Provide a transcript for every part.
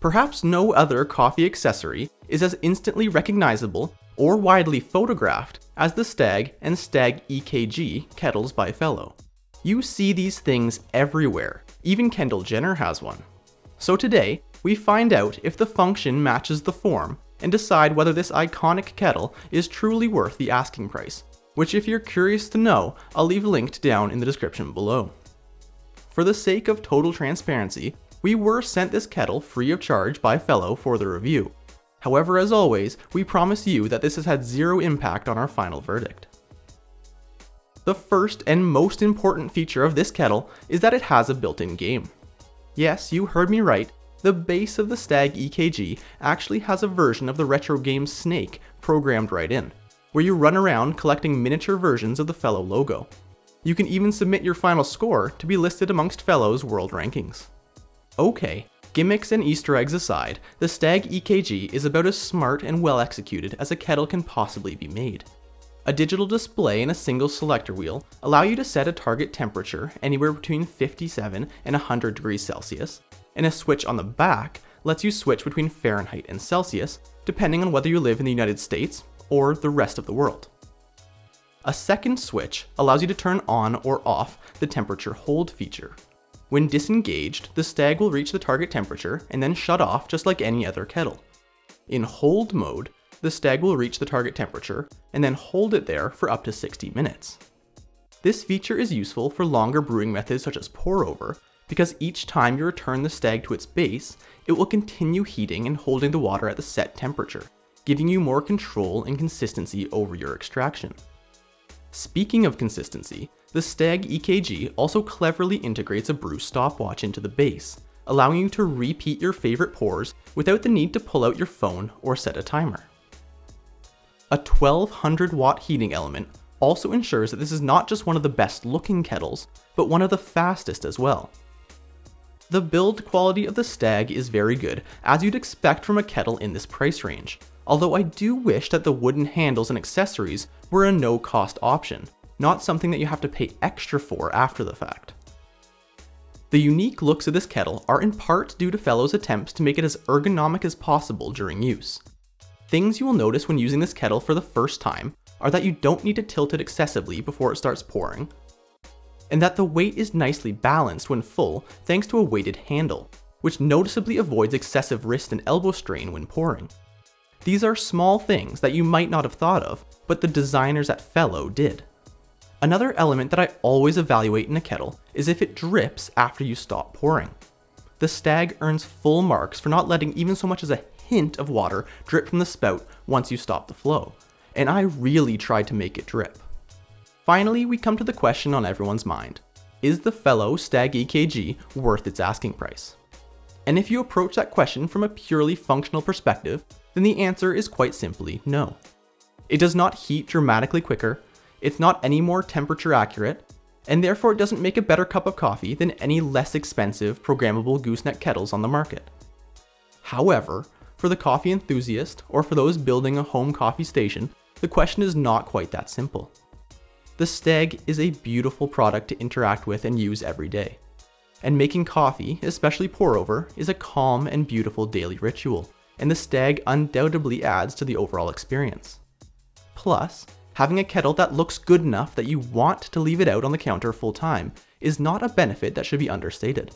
Perhaps no other coffee accessory is as instantly recognizable or widely photographed as the Stagg and Stagg EKG kettles by Fellow. You see these things everywhere, even Kendall Jenner has one. So today, we find out if the function matches the form and decide whether this iconic kettle is truly worth the asking price, which if you're curious to know, I'll leave linked down in the description below. For the sake of total transparency, we were sent this kettle free of charge by Fellow for the review. However, as always, we promise you that this has had zero impact on our final verdict. The first and most important feature of this kettle is that it has a built-in game. Yes, you heard me right, the base of the Stagg EKG actually has a version of the retro game Snake programmed right in, where you run around collecting miniature versions of the Fellow logo. You can even submit your final score to be listed amongst Fellow's world rankings. Okay, gimmicks and easter eggs aside, the Stagg EKG is about as smart and well executed as a kettle can possibly be made. A digital display and a single selector wheel allow you to set a target temperature anywhere between 57 and 100 degrees Celsius, and a switch on the back lets you switch between Fahrenheit and Celsius, depending on whether you live in the United States or the rest of the world. A second switch allows you to turn on or off the temperature hold feature. When disengaged, the Stagg will reach the target temperature and then shut off just like any other kettle. In hold mode, the Stagg will reach the target temperature and then hold it there for up to 60 minutes. This feature is useful for longer brewing methods such as pour over, because each time you return the Stagg to its base, it will continue heating and holding the water at the set temperature, giving you more control and consistency over your extraction. Speaking of consistency, the Stagg EKG also cleverly integrates a brew stopwatch into the base, allowing you to repeat your favorite pours without the need to pull out your phone or set a timer. A 1200 watt heating element also ensures that this is not just one of the best looking kettles, but one of the fastest as well. The build quality of the Stagg is very good, as you'd expect from a kettle in this price range, although I do wish that the wooden handles and accessories were a no cost option, not something that you have to pay extra for after the fact. The unique looks of this kettle are in part due to Fellow's attempts to make it as ergonomic as possible during use. Things you will notice when using this kettle for the first time are that you don't need to tilt it excessively before it starts pouring, and that the weight is nicely balanced when full thanks to a weighted handle, which noticeably avoids excessive wrist and elbow strain when pouring. These are small things that you might not have thought of, but the designers at Fellow did. Another element that I always evaluate in a kettle is if it drips after you stop pouring. The Stagg earns full marks for not letting even so much as a hint of water drip from the spout once you stop the flow, and I really tried to make it drip. Finally, we come to the question on everyone's mind. Is the fellow Stagg EKG worth its asking price? And if you approach that question from a purely functional perspective, then the answer is quite simply no. It does not heat dramatically quicker, it's not any more temperature accurate, and therefore it doesn't make a better cup of coffee than any less expensive programmable gooseneck kettles on the market. However, for the coffee enthusiast, or for those building a home coffee station, the question is not quite that simple. The Stagg is a beautiful product to interact with and use every day. And making coffee, especially pour over, is a calm and beautiful daily ritual, and the Stagg undoubtedly adds to the overall experience. Plus, having a kettle that looks good enough that you want to leave it out on the counter full time is not a benefit that should be understated.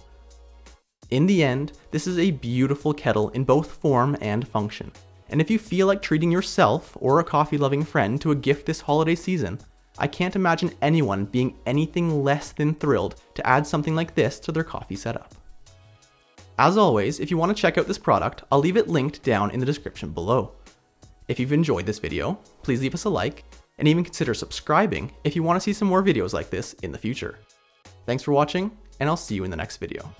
In the end, this is a beautiful kettle in both form and function. And if you feel like treating yourself or a coffee loving friend to a gift this holiday season, I can't imagine anyone being anything less than thrilled to add something like this to their coffee setup. As always, if you want to check out this product, I'll leave it linked down in the description below. If you've enjoyed this video, please leave us a like, and even consider subscribing if you want to see some more videos like this in the future. Thanks for watching, and I'll see you in the next video.